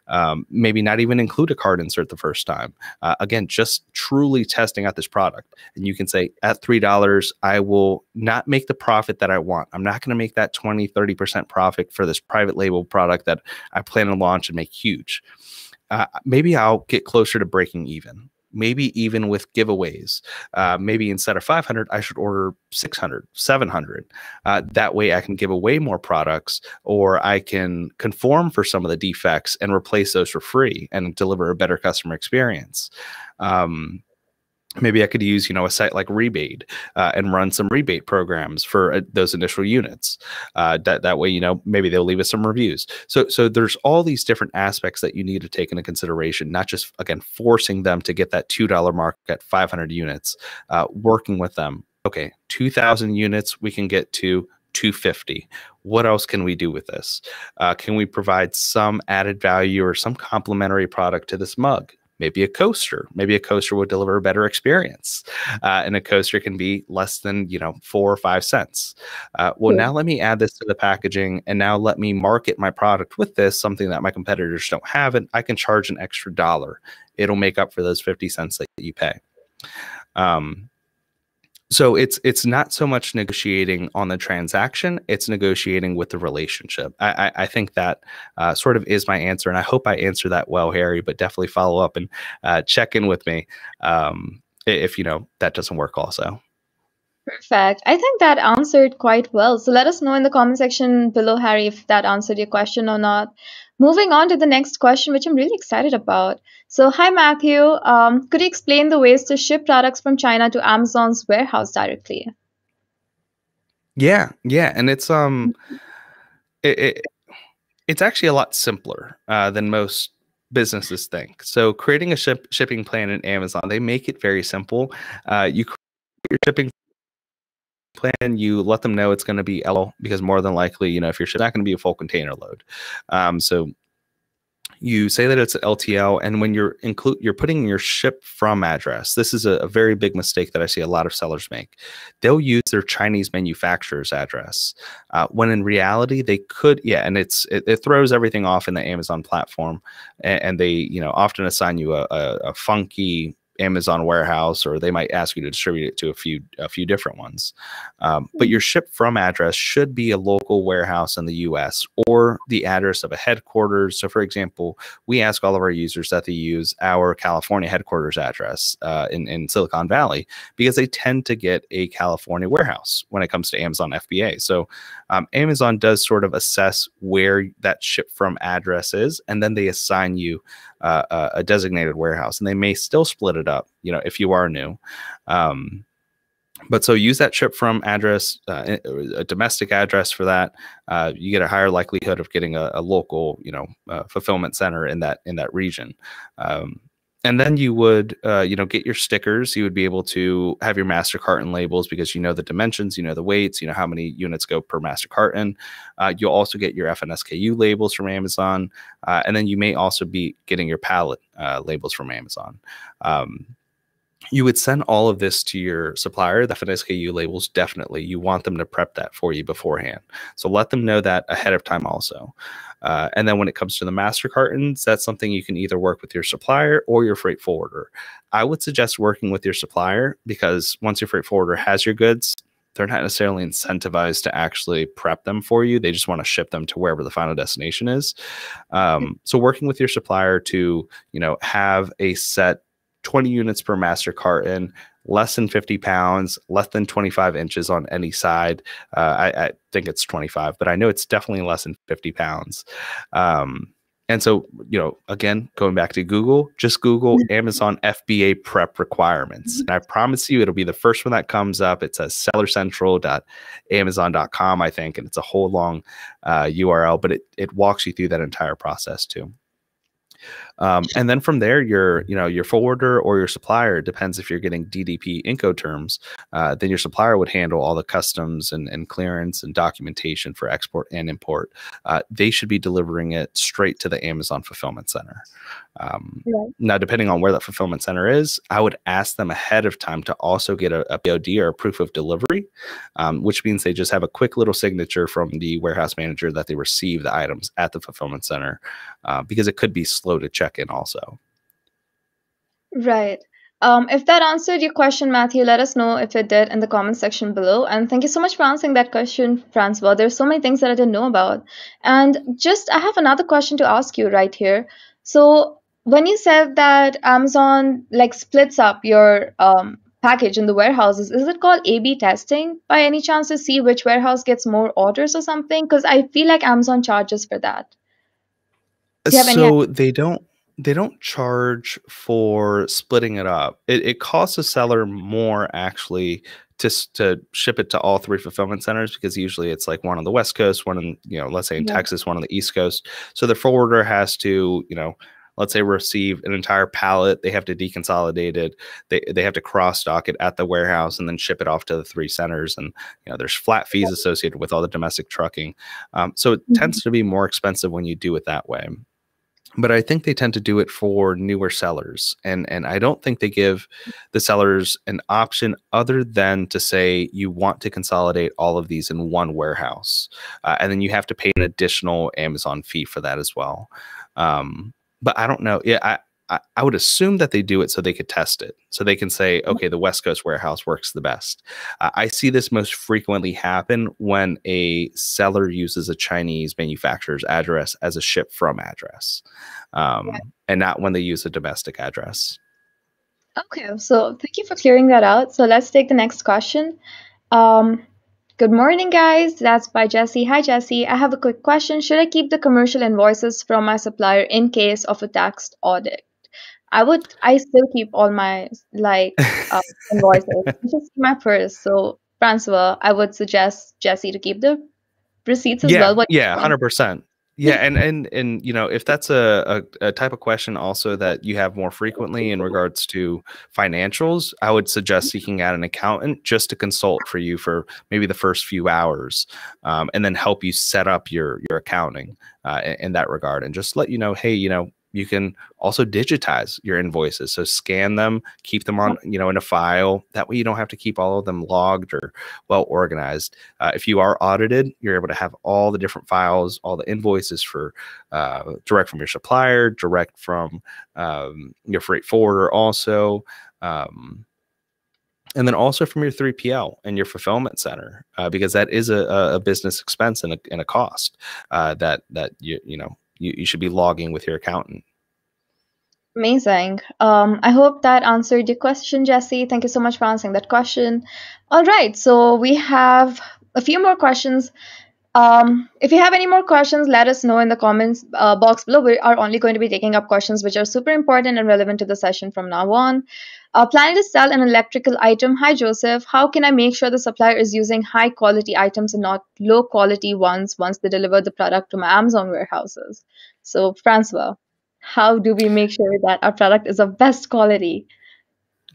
Um, maybe not even include a card insert the first time. Uh, again, just truly testing out this product. And you can say, at $3, I will not make the profit that I want. I'm not going to make that 20, 30% profit for this private label product that I plan to launch and make huge. Uh, maybe I'll get closer to breaking even maybe even with giveaways. Uh, maybe instead of 500, I should order 600, 700. Uh, that way I can give away more products or I can conform for some of the defects and replace those for free and deliver a better customer experience. Um, maybe I could use, you know, a site like Rebate uh, and run some rebate programs for uh, those initial units. Uh, that that way, you know, maybe they'll leave us some reviews. So so there's all these different aspects that you need to take into consideration, not just again forcing them to get that two dollar mark at 500 units. Uh, working with them, okay, 2,000 units we can get to 250 what else can we do with this uh, can we provide some added value or some complementary product to this mug maybe a coaster maybe a coaster would deliver a better experience uh, and a coaster can be less than you know four or five cents. Uh, well now let me add this to the packaging and now let me market my product with this something that my competitors don't have and i can charge an extra dollar. It'll make up for those 50 cents that you pay. Um, so it's it's not so much negotiating on the transaction it's negotiating with the relationship i i, I think that uh, sort of is my answer and i hope i answer that well harry but definitely follow up and uh, check in with me um, if you know that doesn't work also Perfect. I think that answered quite well. So let us know in the comment section below, Harry, if that answered your question or not. Moving on to the next question, which I'm really excited about. So, hi, Matthew. Um, could you explain the ways to ship products from China to Amazon's warehouse directly? Yeah, yeah, and it's um, it, it it's actually a lot simpler uh, than most businesses think. So, creating a ship shipping plan in Amazon, they make it very simple. Uh, you create your shipping plan, you let them know it's going to be L because more than likely, you know, if you're not going to be a full container load. Um, so you say that it's LTL, and when you're include you're putting your ship from address. This is a, a, very big mistake that I see a lot of sellers make. They'll use their Chinese manufacturer's address uh, when in reality they could, yeah, and it's it, it throws everything off in the Amazon platform, and, and they you know often assign you a, a, a funky Amazon warehouse, or they might ask you to distribute it to a few a few different ones. Um, but your ship from address should be a local warehouse in the U.S. or the address of a headquarters. So, for example, we ask all of our users that they use our California headquarters address uh, in in Silicon Valley because they tend to get a California warehouse when it comes to Amazon FBA. So, um, Amazon does sort of assess where that ship from address is, and then they assign you uh, a designated warehouse, and they may still split it up. You know, if you are new. Um, but so use that ship from address, uh, a domestic address for that. Uh, you get a higher likelihood of getting a, a local, you know, uh, fulfillment center in that in that region. Um, and then you would uh, you know get your stickers. You would be able to have your master carton labels because you know the dimensions you know the weights you know how many units go per master carton uh, you'll also get your fnsku labels from amazon. Uh, and then you may also be getting your pallet uh, labels from amazon. Um, you would send all of this to your supplier. The FNSKU labels definitely you want them to prep that for you beforehand. So let them know that ahead of time also. Uh, and then when it comes to the master cartons, that's something you can either work with your supplier or your freight forwarder. I would suggest working with your supplier because once your freight forwarder has your goods, they're not necessarily incentivized to actually prep them for you. They just want to ship them to wherever the final destination is. Um, so working with your supplier to, you know, have a set 20 units per master carton, less than 50 pounds, less than 25 inches on any side. Uh, I, I, think it's 25, but I know it's definitely less than 50 pounds. Um, and so, you know, again, going back to Google, just Google mm-hmm. Amazon FBA prep requirements. Mm-hmm. And I promise you, it'll be the first one that comes up. It says sellercentral.amazon.com, I think, and it's a whole long uh, URL, but it, it walks you through that entire process too. Um, and then from there, your you know your forwarder or your supplier depends if you're getting DDP Incoterms. Uh, then your supplier would handle all the customs and, and clearance and documentation for export and import. Uh, they should be delivering it straight to the Amazon fulfillment center. Um, right. Now, depending on where that fulfillment center is, I would ask them ahead of time to also get a, a POD or a proof of delivery, um, which means they just have a quick little signature from the warehouse manager that they receive the items at the fulfillment center, uh, because it could be slow to check in also. Right. Um, if that answered your question, Matthew, let us know if it did in the comment section below. And thank you so much for answering that question, Francois. There's so many things that I didn't know about. And just, I have another question to ask you right here. So, when you said that Amazon like splits up your um, package in the warehouses, is it called A/B testing by any chance to see which warehouse gets more orders or something? Because I feel like Amazon charges for that. So they don't they don't charge for splitting it up. It, it costs a seller more actually to to ship it to all three fulfillment centers because usually it's like one on the west coast, one in you know let's say in yeah. Texas, one on the east coast. So the forwarder has to you know let's say receive an entire pallet they have to deconsolidate it they, they have to cross dock it at the warehouse and then ship it off to the three centers and you know there's flat fees associated with all the domestic trucking um, so it mm-hmm. tends to be more expensive when you do it that way but I think they tend to do it for newer sellers, and and I don't think they give the sellers an option other than to say you want to consolidate all of these in one warehouse, uh, and then you have to pay an additional Amazon fee for that as well. Um, but I don't know. Yeah, I I, I, would assume that they do it so they could test it, so they can say, mm-hmm. okay, the West Coast warehouse works the best. Uh, I see this most frequently happen when a seller uses a Chinese manufacturer's address as a ship from address, um, yeah. and not when they use a domestic address. Okay, so thank you for clearing that out. So let's take the next question. Um, Good morning, guys. That's by Jesse. Hi, Jesse. I have a quick question. Should I keep the commercial invoices from my supplier in case of a tax audit? I would. I still keep all my like uh, invoices. just my purse. So, Francois, I would suggest Jesse to keep the receipts as yeah, well. What yeah, hundred percent. Yeah, and and and you know, if that's a, a, a type of question also that you have more frequently in regards to financials, I would suggest seeking out an accountant just to consult for you for maybe the first few hours, um, and then help you set up your your accounting uh, in, in that regard, and just let you know, hey, you know, you can also digitize your invoices. So scan them keep them on you know in a file. That way you don't have to keep all of them logged or well organized. Uh, if you are audited you're able to have all the different files all the invoices for uh, direct from your supplier direct from um, your freight forwarder also um, and then also from your 3PL and your fulfillment center, uh, because that is a, a business expense and a, and a cost uh, that that you you know you, you should be logging with your accountant. Amazing. Um, I hope that answered your question, Jesse. Thank you so much for answering that question. All right, so we have a few more questions. Um, if you have any more questions, let us know in the comments uh, box below. We are only going to be taking up questions which are super important and relevant to the session from now on. Uh, planning to sell an electrical item. Hi, Joseph. How can I make sure the supplier is using high quality items and not low quality ones once they deliver the product to my Amazon warehouses? So, Francois, how do we make sure that our product is of best quality?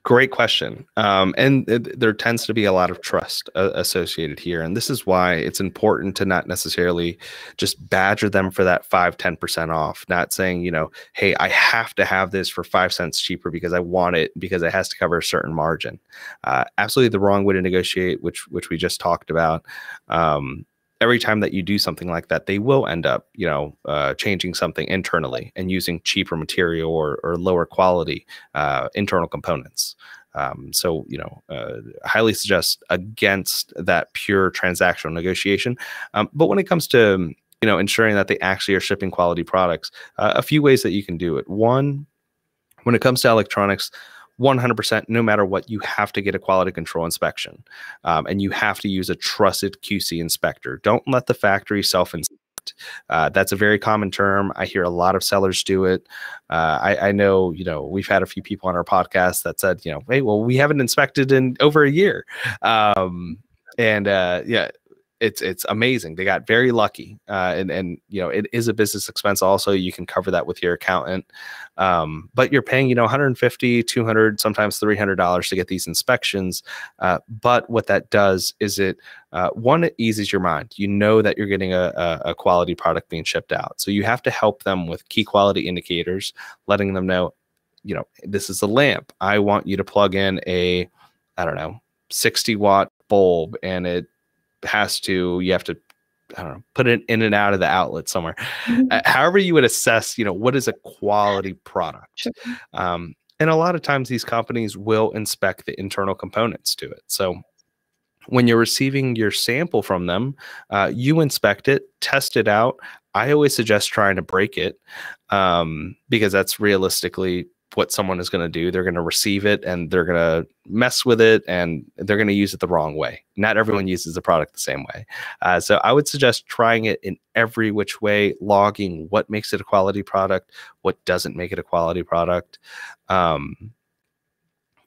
Great question. Um, and th- there tends to be a lot of trust uh, associated here. And this is why it's important to not necessarily just badger them for that five, 10% off, not saying, you know, hey, I have to have this for five cents cheaper because I want it because it has to cover a certain margin. Uh, absolutely the wrong way to negotiate, which, which we just talked about. Um, every time that you do something like that, they will end up, you know, uh, changing something internally and using cheaper material or, or lower quality uh, internal components. Um, so, you know, uh, highly suggest against that pure transactional negotiation. Um, but when it comes to, you know, ensuring that they actually are shipping quality products, uh, a few ways that you can do it. One, when it comes to electronics, 100% no matter what you have to get a quality control inspection um, and you have to use a trusted qc inspector. Don't let the factory self inspect uh, that's a very common term. I hear a lot of sellers do it. Uh, I, I, know you know we've had a few people on our podcast that said you know hey well we haven't inspected in over a year. Um, and uh, yeah it's it's amazing. They got very lucky, uh, and and you know it is a business expense. Also, you can cover that with your accountant, um, but you're paying you know 150, 200, sometimes 300 dollars to get these inspections. Uh, but what that does is it uh, one it eases your mind. You know that you're getting a, a, a quality product being shipped out, so you have to help them with key quality indicators, letting them know, you know, this is a lamp. I want you to plug in a, I don't know, 60 watt bulb, and it has to you have to I don't know, put it in and out of the outlet somewhere. Mm-hmm. Uh, however, you would assess, you know, what is a quality product. Um, and a lot of times these companies will inspect the internal components to it. So when you're receiving your sample from them, uh, you inspect it, test it out. I always suggest trying to break it um, because that's realistically what someone is going to do. They're going to receive it and they're going to mess with it and they're going to use it the wrong way. Not everyone uses the product the same way. Uh, so I would suggest trying it in every which way, logging what makes it a quality product, what doesn't make it a quality product. Um,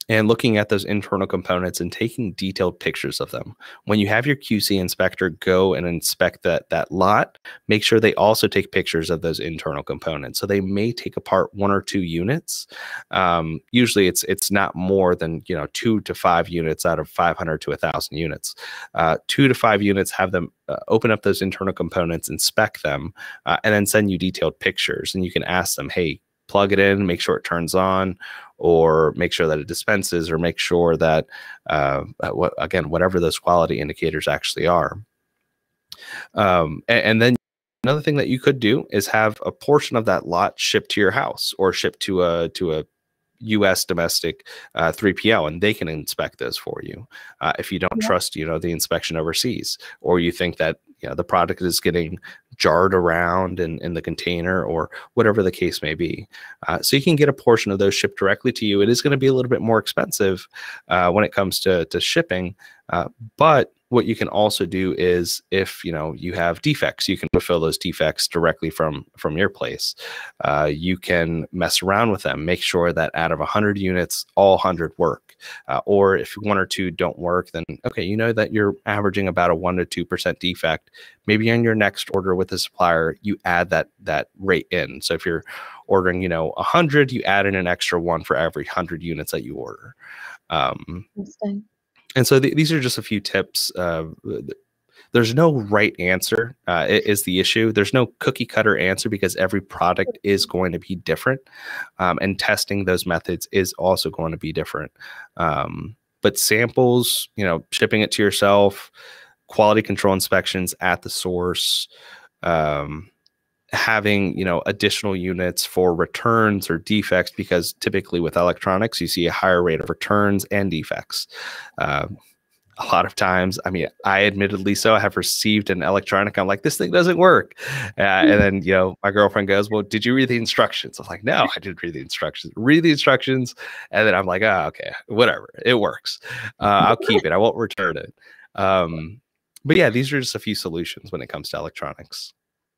and looking at those internal components and taking detailed pictures of them. When you have your QC inspector go and inspect that that lot, make sure they also take pictures of those internal components. So they may take apart one or two units. Um, usually, it's it's not more than you know two to five units out of 500 to thousand units. Uh, two to five units, have them uh, open up those internal components, inspect them, uh, and then send you detailed pictures. And you can ask them, hey, plug it in, make sure it turns on, or make sure that it dispenses, or make sure that, uh, what, again, whatever those quality indicators actually are. Um, and, and, then another thing that you could do is have a portion of that lot shipped to your house or shipped to a to a U.S. domestic uh, 3PL, and they can inspect those for you. Uh, if you don't yeah. trust, you know, the inspection overseas, or you think that you know the product is getting jarred around in, in the container or whatever the case may be. Uh, so you can get a portion of those shipped directly to you. It is going to be a little bit more expensive uh, when it comes to, to shipping, uh, but what you can also do is if you know you have defects you can fulfill those defects directly from from your place uh, you can mess around with them make sure that out of 100 units all 100 work uh, or if one or two don't work then okay you know that you're averaging about a 1 to 2% defect maybe on your next order with the supplier you add that that rate in so if you're ordering you know 100 you add in an extra one for every 100 units that you order um, and so th- these are just a few tips. Uh, there's no right answer uh, is the issue. There's no cookie cutter answer because every product is going to be different um, and testing those methods is also going to be different. Um, but samples you know shipping it to yourself quality control inspections at the source um, having you know additional units for returns or defects because typically with electronics you see a higher rate of returns and defects. Uh, a lot of times. I mean i admittedly so I have received an electronic i'm like this thing doesn't work. Uh, and hmm. then you know my girlfriend goes well did you read the instructions? I'm like no i didn't read the instructions. Read the instructions? And then i'm like oh okay whatever it works. Uh, i'll keep it i won't return it. Um, but yeah these are just a few solutions when it comes to electronics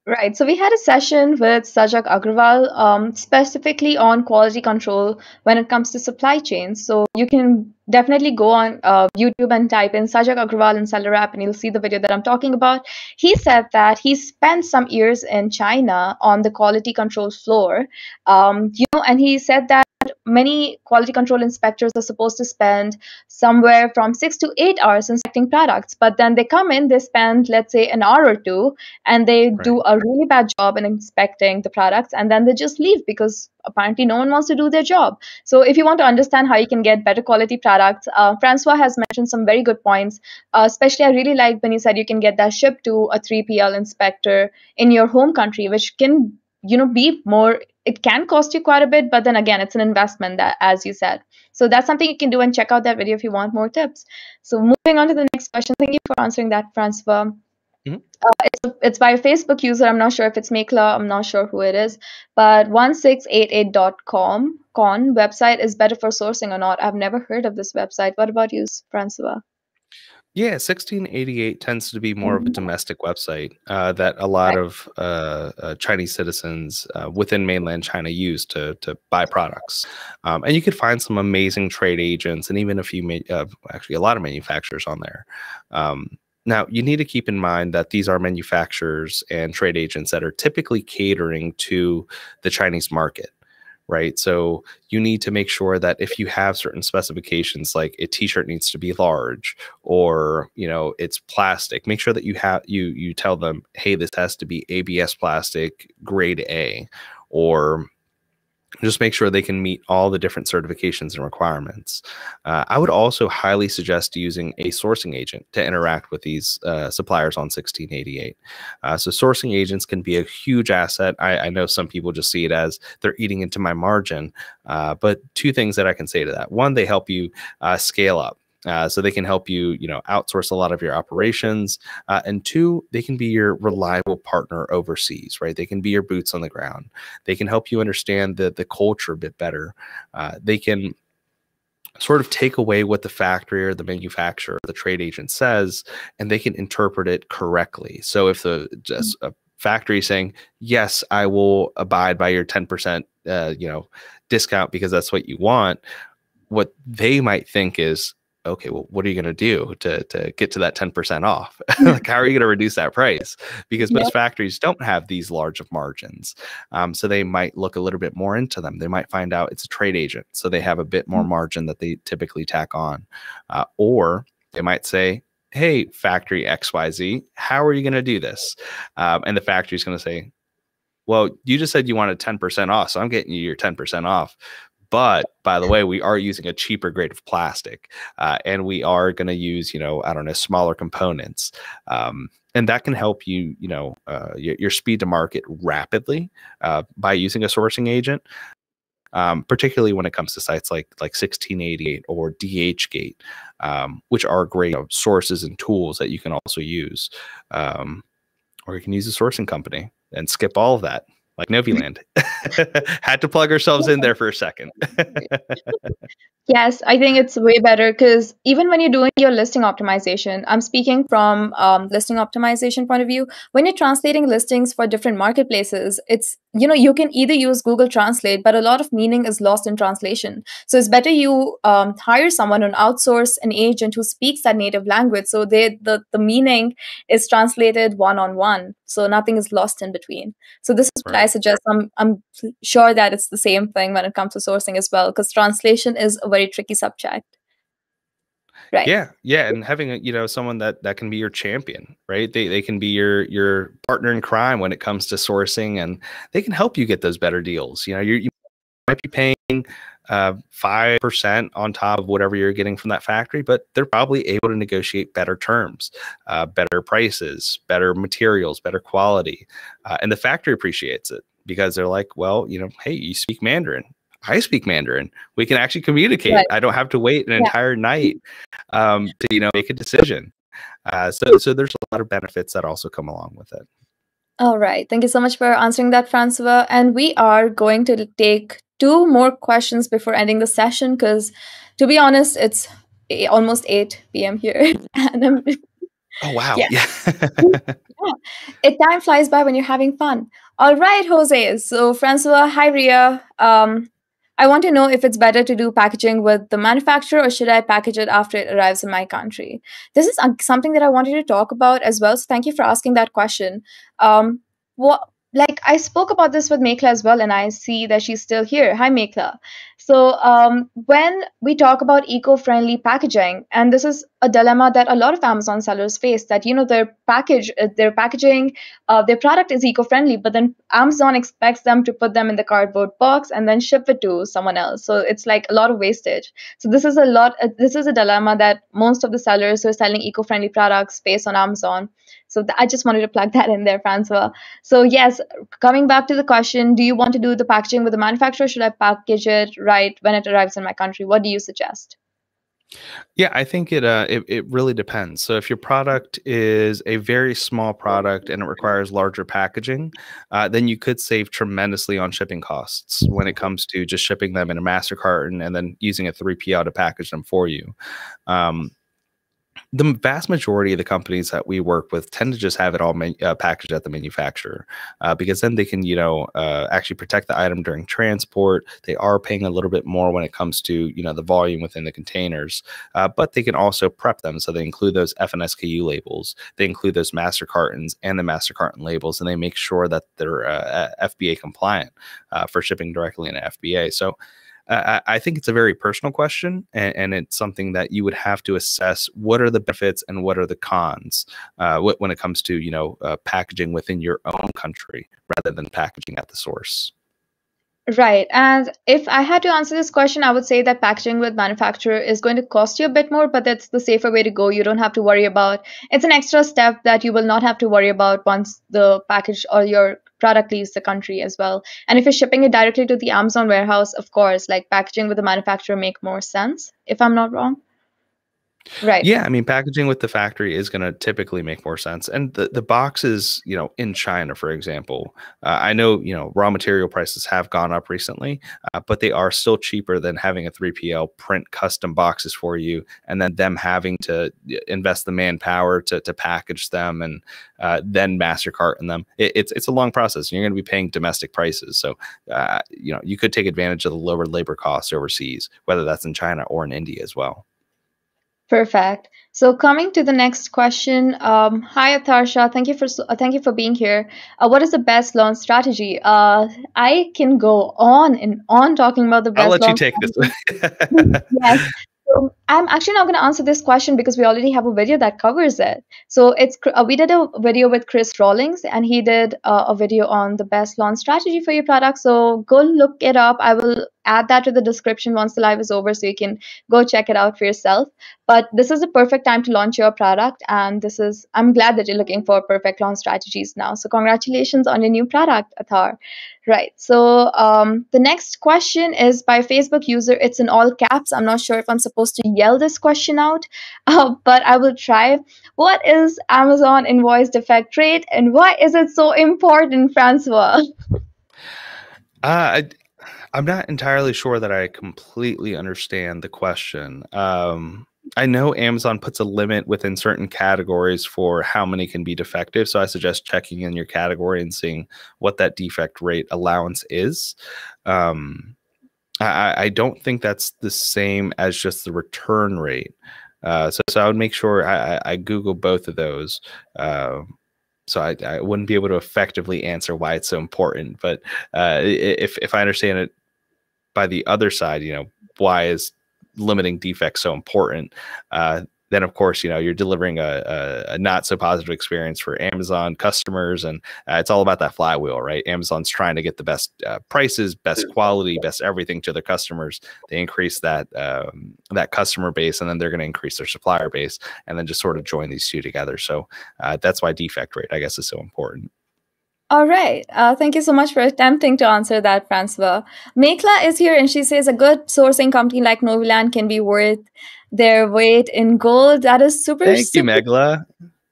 Right. So we had a session with Sajak Agrawal um, specifically on quality control when it comes to supply chains. So you can definitely go on uh, YouTube and type in Sajak Agrawal and SellerApp, and you'll see the video that I'm talking about. He said that he spent some years in China on the quality control floor, um, you know, and he said that many quality control inspectors are supposed to spend somewhere from six to eight hours inspecting products, but then they come in, they spend, let's say, an hour or two, and they right. do a really bad job in inspecting the products, and then they just leave because apparently no one wants to do their job. So, if you want to understand how you can get better quality products, uh, Francois has mentioned some very good points. Uh, especially, I really like when he said you can get that shipped to a 3PL inspector in your home country, which can you know be more it can cost you quite a bit but then again it's an investment that as you said. So that's something you can do and check out that video if you want more tips. So moving on to the next question. Thank you for answering that francois. Mm-hmm. uh, it's, it's by a facebook user. I'm not sure if it's Makela i'm not sure who it is. But 1688.com con website is better for sourcing or not. I've never heard of this website. What about you francois yeah, 1688 tends to be more of a mm-hmm. domestic website uh, that a lot right. of uh, uh, Chinese citizens uh, within mainland China use to to buy products, um, and you could find some amazing trade agents and even a few, uh, actually a lot of manufacturers on there. Um, now, you need to keep in mind that these are manufacturers and trade agents that are typically catering to the Chinese market right? So you need to make sure that if you have certain specifications, like a t-shirt needs to be large or you know it's plastic, make sure that you have you you tell them, hey, this has to be ABS plastic, grade A, or just make sure they can meet all the different certifications and requirements. Uh, I would also highly suggest using a sourcing agent to interact with these uh, suppliers on 1688. Uh, so sourcing agents can be a huge asset. I, I, know some people just see it as they're eating into my margin, uh, but two things that I can say to that: one, they help you uh, scale up. Uh, so they can help you, you know, outsource a lot of your operations. Uh, and two, they can be your reliable partner overseas, right? They can be your boots on the ground. They can help you understand the the culture a bit better. Uh, they can sort of take away what the factory or the manufacturer, or the trade agent says, and they can interpret it correctly. So if the just a factory saying, "Yes, I will abide by your ten percent, uh, you know, discount because that's what you want," what they might think is okay, well, what are you going to do to to get to that 10% off? like, how are you going to reduce that price? Because most yep. factories don't have these large of margins. Um, so they might look a little bit more into them. They might find out it's a trade agent. So they have a bit more mm-hmm. margin that they typically tack on. Uh, or they might say, hey, factory XYZ, how are you going to do this? Um, and the factory is going to say, well, you just said you wanted 10% off. So I'm getting you your 10% off. But by the way, we are using a cheaper grade of plastic, uh, and we are going to use, you know, I don't know, smaller components. Um, and that can help you, you know, uh, your, your, speed to market rapidly uh, by using a sourcing agent. Um, particularly when it comes to sites like like 1688 or DHgate, um, which are great you know, sources and tools that you can also use. Um, or you can use a sourcing company and skip all of that like Noviland. Had to plug ourselves in there for a second. yes, I think it's way better because even when you're doing your listing optimization, I'm speaking from um, listing optimization point of view. When you're translating listings for different marketplaces, it's you know you can either use Google Translate, but a lot of meaning is lost in translation. So it's better you um, hire someone and outsource an agent who speaks that native language, so they the the meaning is translated one on one, so nothing is lost in between. So this is what I suggest. I'm I'm sure that it's the same thing when it comes to sourcing as well, because translation is a very tricky subject. Right. Yeah, yeah, and having a, you know someone that that can be your champion, right? They they can be your your partner in crime when it comes to sourcing, and they can help you get those better deals. You know, you might be paying uh, five percent on top of whatever you're getting from that factory, but they're probably able to negotiate better terms, uh, better prices, better materials, better quality, uh, and the factory appreciates it because they're like, well, you know, hey, you speak Mandarin. I speak Mandarin. We can actually communicate. Right. I don't have to wait an yeah. entire night um, to you know make a decision. Uh, so so there's a lot of benefits that also come along with it. All right. Thank you so much for answering that, Francois. And we are going to take two more questions before ending the session because, to be honest, it's almost 8 p.m. here. and I'm Oh wow! Yeah. Yeah. yeah. It time flies by when you're having fun. All right, Jose. So Francois, hi Riya. Um, I want to know if it's better to do packaging with the manufacturer or should I package it after it arrives in my country? This is something that I wanted to talk about as well. So thank you for asking that question. Um, what like I spoke about this with Meghla as well, and I see that she's still here. Hi, Meghla. So um, when we talk about eco-friendly packaging, and this is a dilemma that a lot of Amazon sellers face, that you know their package, uh, their packaging, uh, their product is eco-friendly, but then Amazon expects them to put them in the cardboard box and then ship it to someone else. So it's like a lot of wastage. So this is a lot. Uh, this is a dilemma that most of the sellers who are selling eco-friendly products face on Amazon. So th- I just wanted to plug that in there, Francois. So yes, coming back to the question, do you want to do the packaging with the manufacturer? Should I package it right when it arrives in my country? What do you suggest? Yeah, I think it, uh, it it really depends. So if your product is a very small product and it requires larger packaging, uh, then you could save tremendously on shipping costs when it comes to just shipping them in a master carton and then using a 3PL to package them for you. Um, the vast majority of the companies that we work with tend to just have it all man- uh, packaged at the manufacturer uh, because then they can you know uh, actually protect the item during transport. They are paying a little bit more when it comes to you know the volume within the containers uh, but they can also prep them. So they include those FNSKU labels they include those master cartons and the master carton labels and they make sure that they're uh, FBA compliant uh, for shipping directly in FBA so I, I think it's a very personal question, and, and, it's something that you would have to assess. What are the benefits and what are the cons uh, when it comes to you know uh, packaging within your own country rather than packaging at the source? Right. And if I had to answer this question, I would say that packaging with manufacturer is going to cost you a bit more, but that's the safer way to go. You don't have to worry about it's an extra step that you will not have to worry about once the package or your product leaves the country as well. And if you're shipping it directly to the Amazon warehouse, of course, like packaging with the manufacturer make more sense, if I'm not wrong. Right. Yeah, I mean, packaging with the factory is going to typically make more sense. And the the boxes, you know, in China, for example, uh, I know you know raw material prices have gone up recently, uh, but they are still cheaper than having a 3PL print custom boxes for you, and then them having to invest the manpower to to package them and uh, then master cart in them. It, it's it's a long process. and You're going to be paying domestic prices, so uh, you know you could take advantage of the lower labor costs overseas, whether that's in China or in India as well. Perfect. So coming to the next question, um, hi Atharsha, thank you for uh, thank you for being here. Uh, what is the best launch strategy? Uh, I can go on and on talking about the best. I'll let you take strategy. this. yes. So I'm actually not going to answer this question because we already have a video that covers it. So it's uh, we did a video with Chris Rawlings, and he did uh, a video on the best launch strategy for your product. So go look it up. I will add that to the description once the live is over, so you can go check it out for yourself. But this is the perfect time to launch your product, and this is I'm glad that you're looking for perfect launch strategies now. So congratulations on your new product, Athar. Right. So um, the next question is by Facebook user. It's in all caps. I'm not sure if I'm supposed to yell this question out, uh, but I will try. What is Amazon invoice defect rate and why is it so important, Francois? Uh, I'm not entirely sure that I completely understand the question. Um, I know Amazon puts a limit within certain categories for how many can be defective. So I suggest checking in your category and seeing what that defect rate allowance is. Um, I, I, don't think that's the same as just the return rate. Uh, so, so I would make sure I, I Google both of those. Uh, so I, I, wouldn't be able to effectively answer why it's so important. But uh, if if I understand it by the other side, you know, why is limiting defects so important? Uh, then of course you know you're delivering a, a, a, not so positive experience for amazon customers and uh, it's all about that flywheel right? Amazon's trying to get the best uh, prices best quality best everything to their customers. They increase that um, that customer base and then they're going to increase their supplier base and then just sort of join these two together. So uh, that's why defect rate i guess is so important all right. Uh, thank you so much for attempting to answer that, Francois. Meghla is here and she says a good sourcing company like Noviland can be worth their weight in gold. That is super. Thank super- you, Meghla.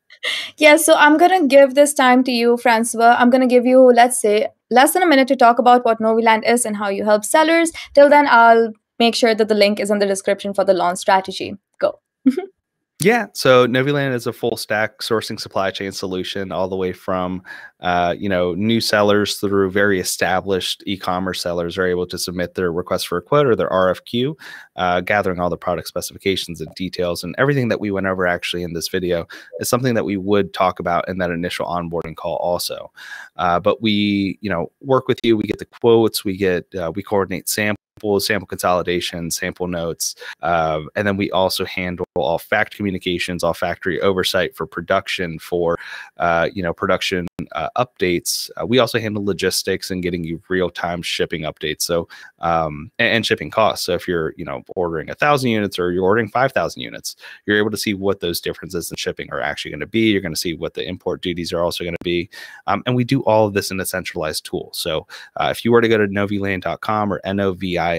yeah, so I'm going to give this time to you, Francois. I'm going to give you, let's say, less than a minute to talk about what Noviland is and how you help sellers. Till then, I'll make sure that the link is in the description for the launch strategy. Go. Yeah, so Noviland is a full stack sourcing supply chain solution, all the way from uh, you know new sellers through very established e-commerce sellers are able to submit their request for a quote or their RFQ, uh, gathering all the product specifications and details and everything that we went over actually in this video is something that we would talk about in that initial onboarding call also. Uh, but we you know work with you, we get the quotes, we get uh, we coordinate samples sample consolidation, sample notes, uh, and then we also handle all fact communications, all factory oversight for production, for uh, you know production uh, updates. Uh, we also handle logistics and getting you real time shipping updates. So um, and, and, shipping costs. So if you're you know ordering a thousand units or you're ordering five thousand units, you're able to see what those differences in shipping are actually going to be. You're going to see what the import duties are also going to be, um, and we do all of this in a centralized tool. So uh, if you were to go to noviland.com or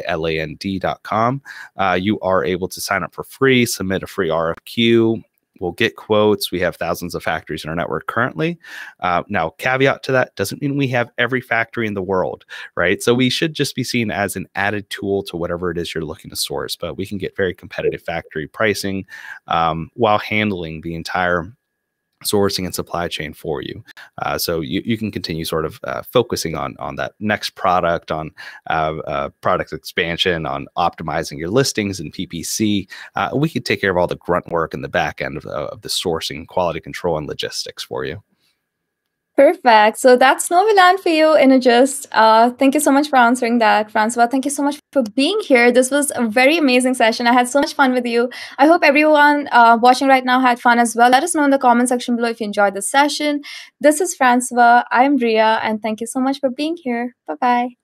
noviland.com, uh, you are able to sign up for free, submit a free RFQ, we'll get quotes. We have thousands of factories in our network currently. Uh, now, caveat to that doesn't mean we have every factory in the world, right? So we should just be seen as an added tool to whatever it is you're looking to source. But we can get very competitive factory pricing um, while handling the entire sourcing and supply chain for you. Uh, so you, you can continue sort of uh, focusing on on that next product, on uh, uh product expansion, on optimizing your listings and PPC. Uh, we could take care of all the grunt work in the back end of, of the sourcing, quality control, and logistics for you. Perfect. So that's Noviland for you in a gist. Uh, thank you so much for answering that, Francois. Thank you so much for being here. This was a very amazing session. I had so much fun with you. I hope everyone uh, watching right now had fun as well. Let us know in the comment section below if you enjoyed the session. This is Francois. I'm Riya, and thank you so much for being here. Bye bye.